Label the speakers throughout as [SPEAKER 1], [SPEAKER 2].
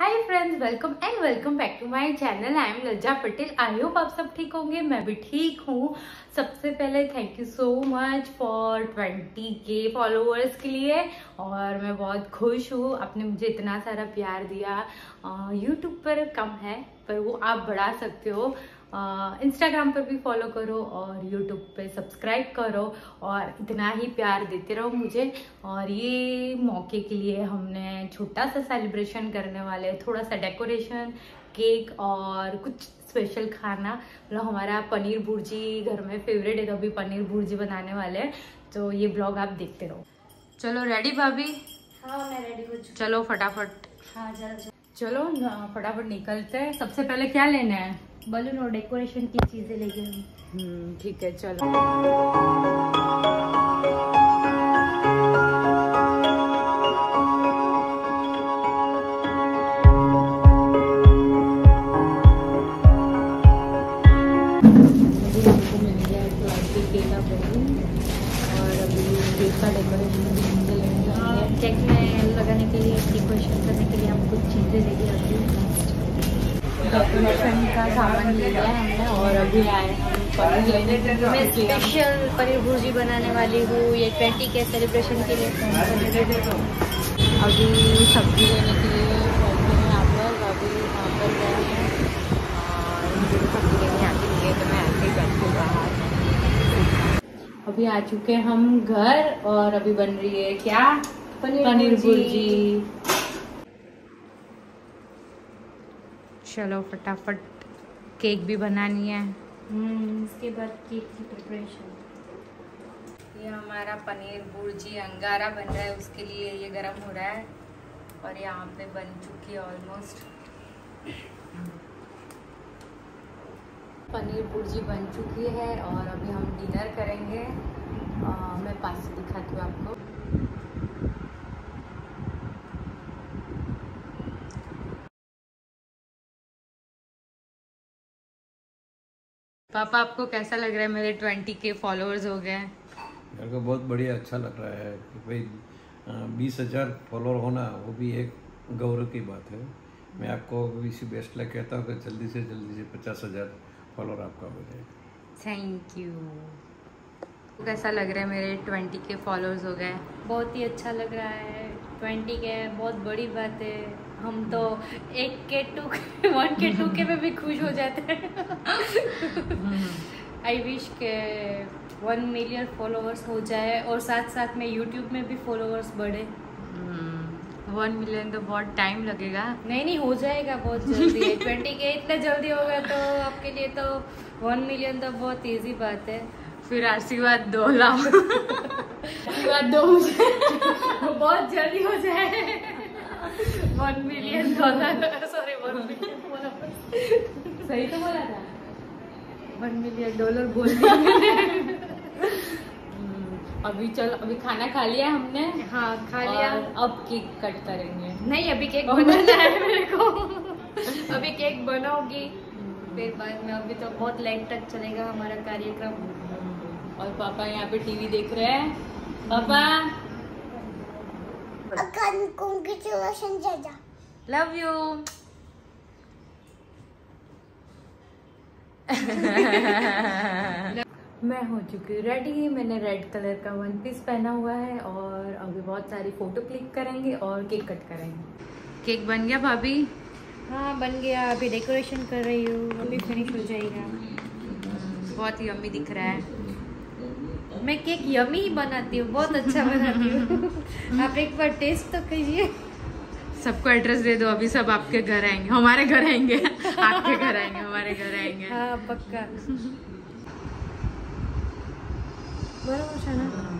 [SPEAKER 1] Hi friends welcome and welcome back to my channel I am Lajja Patel I hope आप सब ठीक होंगे, मैं भी ठीक हूँ। सबसे पहले thank you so much for 20 K followers के लिए और मैं बहुत खुश हूँ। आपने मुझे इतना सारा प्यार दिया। यूट्यूब पर कम है, पर वो आप बढ़ा सकते हो। इंस्टाग्राम पर भी फॉलो करो और यूट्यूब पे सब्सक्राइब करो और इतना ही प्यार देते रहो मुझे। और ये मौके के लिए हमने छोटा सा सेलिब्रेशन करने वाले थोड़ा सा डेकोरेशन केक और कुछ स्पेशल खाना। मतलब हमारा पनीर भुर्जी घर में फेवरेट है तो अभी पनीर भुर्जी बनाने वाले हैं तो ये ब्लॉग आप देखते रहो। चलो रेडी भाभी?
[SPEAKER 2] हाँ मैं रेडी हो चुकी
[SPEAKER 1] चलो फटाफट।
[SPEAKER 2] हाँ
[SPEAKER 1] चलो फटाफट निकलते हैं। सबसे पहले क्या लेना है?
[SPEAKER 2] बलून और डेकोरेशन की चीज़ें लेके हम
[SPEAKER 1] हम्म ठीक है चलो। और अभी केक का डेकोरेशन
[SPEAKER 2] केक में लगाने के लिए डेकोरेशन करने के लिए हम कुछ चीज़ें लेके आती हूँ।
[SPEAKER 1] डेकोरेशन का सामान ले लिया हमने और अभी आए पनीर लेने
[SPEAKER 2] मैं स्पेशल पनीर भुर्जी बनाने वाली हूँ ये ट्वेंटी के सेलिब्रेशन के लिए
[SPEAKER 1] अभी सब्ज़ी लेने के लिए यहाँ पर अभी पर गए हैं। और सब्ज़ी लेने आती है तो मैं ऐसे ही बाहर। अभी आ चुके हम घर और अभी बन रही है क्या?
[SPEAKER 2] पनीर
[SPEAKER 1] पनीर
[SPEAKER 2] भुर्जी।
[SPEAKER 1] भुर्जी चलो फटाफट केक भी बनानी है।
[SPEAKER 2] हम्म, इसके बाद केक की प्रिपरेशन
[SPEAKER 1] ये हमारा पनीर भुर्जी अंगारा बन रहा है उसके लिए ये गरम हो रहा है और यहाँ पे बन चुकी है ऑलमोस्ट पनीर भुर्जी बन चुकी है और अभी हम डिनर करेंगे। आ, मैं पास दिखाती हूँ आपको। पापा आपको कैसा लग रहा है? मेरे ट्वेंटी के फॉलोअर्स हो गए
[SPEAKER 3] मेरे को बहुत बढ़िया अच्छा लग रहा है कि भाई बीस हज़ार फॉलोअर होना वो भी एक गौरव की बात है। मैं आपको इसी बेस्ट लग कहता हूँ कि जल्दी से जल्दी से पचास हज़ार फॉलोअर आपका हो जाए।
[SPEAKER 1] थैंक यू कैसा लग रहा है? मेरे ट्वेंटी के फॉलोअर्स हो गए
[SPEAKER 2] बहुत ही अच्छा लग रहा है। ट्वेंटी के बहुत बड़ी बात है। हम तो एक के टू के वन के टू के में भी खुश हो जाते हैं। आई विश के वन मिलियन फॉलोअर्स हो जाए और साथ साथ में यूट्यूब में भी फॉलोअर्स बढ़े।
[SPEAKER 1] वन मिलियन तो बहुत टाइम लगेगा।
[SPEAKER 2] नहीं नहीं हो जाएगा बहुत जल्दी। ट्वेंटी के इतना जल्दी होगा तो आपके लिए तो वन मिलियन तो बहुत ईजी बात है।
[SPEAKER 1] फिर आशीर्वाद दो लाख आशीर्वाद दो मुझे।
[SPEAKER 2] बहुत जल्दी हो जाए। One million dollar sorry one million
[SPEAKER 1] सही तो बोला था।
[SPEAKER 2] वन मिलियन डॉलर बोल दिया
[SPEAKER 1] अभी चलो अभी खाना खा लिया हमने?
[SPEAKER 2] हाँ खा लिया।
[SPEAKER 1] अब केक कट करेंगे।
[SPEAKER 2] नहीं अभी केक बनाना है मेरे को। अभी केक बनाओगी फिर बाद में अभी तो बहुत लेट तक चलेगा हमारा कार्यक्रम।
[SPEAKER 1] और पापा यहाँ पे टीवी देख रहे हैं। पापा। लव यू मैं हो चुकी हूँ रेडी मैंने रेड कलर का वन पीस पहना हुआ है और अभी बहुत सारी फ़ोटो क्लिक करेंगे और केक कट करेंगे। केक बन गया भाभी?
[SPEAKER 2] हाँ बन गया। अभी डेकोरेशन कर रही हूँ। अभी फिनिश हो जाएगा।
[SPEAKER 1] बहुत यम्मी दिख रहा है।
[SPEAKER 2] मैं केक यमी ही बनाती हूँ बहुत अच्छा बनाती हूँ। आप एक बार टेस्ट तो कीजिए।
[SPEAKER 1] सबको एड्रेस दे दो अभी सब आपके घर आएँगे। हमारे घर आएँगे। आपके घर आएँगे हमारे घर आएँगे।
[SPEAKER 2] हाँ पक्का। बरोबर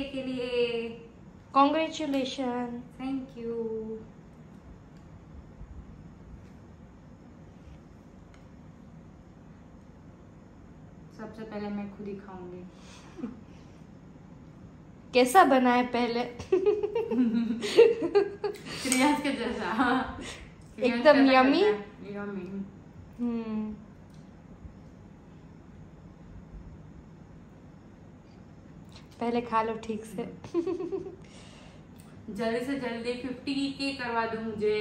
[SPEAKER 1] डे के लिए।
[SPEAKER 2] कॉन्ग्रेचुलेशन
[SPEAKER 1] थैंक यू सबसे पहले मैं खुद ही खाऊँगी।
[SPEAKER 2] कैसा बना है पहले?
[SPEAKER 1] के जैसा।
[SPEAKER 2] एकदम
[SPEAKER 1] यमी यमी
[SPEAKER 2] हम्म। पहले खा लो ठीक से।
[SPEAKER 1] जल्दी से जल्दी फिफ्टी के करवा दो मुझे।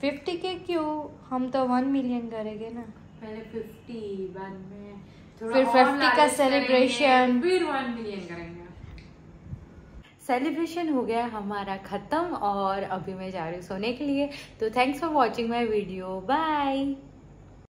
[SPEAKER 2] फिफ्टी के क्यों? हम तो वन मिलियन करेंगे ना।
[SPEAKER 1] पहले फिफ्टी बाद में थोड़ा
[SPEAKER 2] फिर 50 का।
[SPEAKER 1] करेंगे, फिर वन मिलियन करेंगे।
[SPEAKER 2] सेलिब्रेशन हो गया हमारा ख़त्म और अभी मैं जा रही हूँ सोने के लिए। तो thanks for watching my video bye